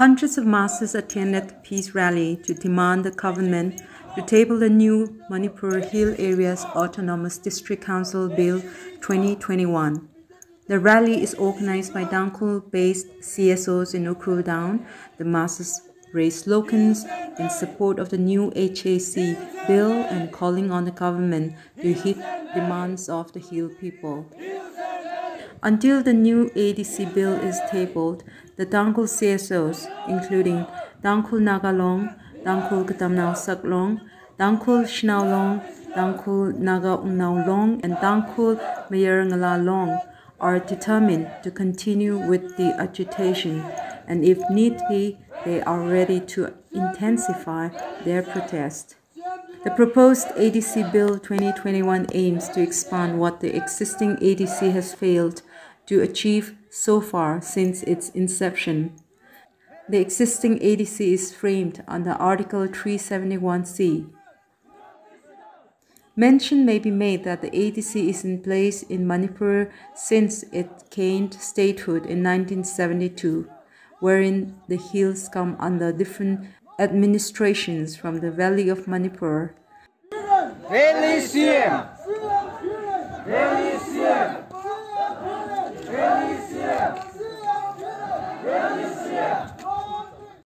Hundreds of masses attended the peace rally to demand the government to table the new Manipur Hill Areas Autonomous District Council Bill 2021. The rally is organized by Tangkhul-based CSOs in Ukhrul Down. The masses raised slogans in support of the new HAC bill and calling on the government to hit demands of the Hill people. Until the new ADC bill is tabled, the Tangkhul CSOs, including Tangkhul Nagalong, Tangkhul Katamnao Saklong, Tangkhul Shanaolong, Tangkhul Naga Long, and Tangkhul Mayar Long, are determined to continue with the agitation, and if need be, they are ready to intensify their protest. The proposed ADC Bill 2021 aims to expand what the existing ADC has failed to achieve so far since its inception. The existing ADC is framed under Article 371C. Mention may be made that the ADC is in place in Manipur since it gained statehood in 1972, wherein the hills come under different administrations from the Valley of Manipur. Elysium!